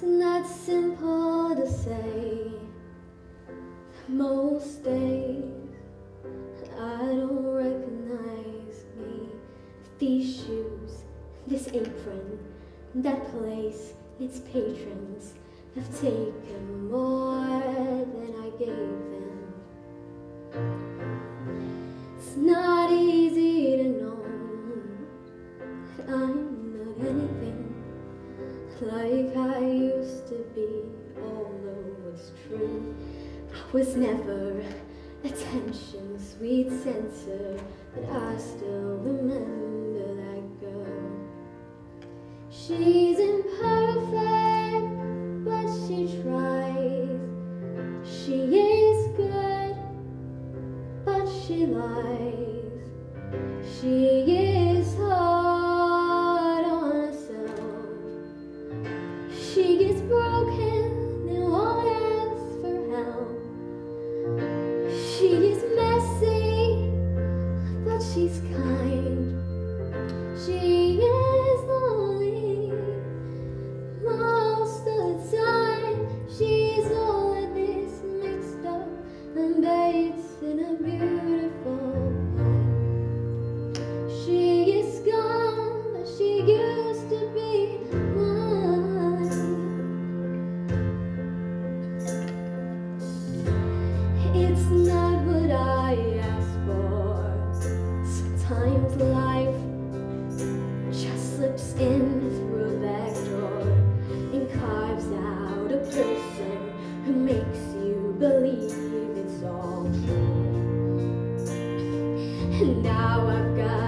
It's not simple to say. Most days I don't recognize me. These shoes, this apron, that place, its patrons have taken more than I gave them. Like I used to be, although it's true. I was never attention, sweet center, but I still remember that girl. She's imperfect, but she tries. She is good, but she lies. She is she's kind. She And now I've got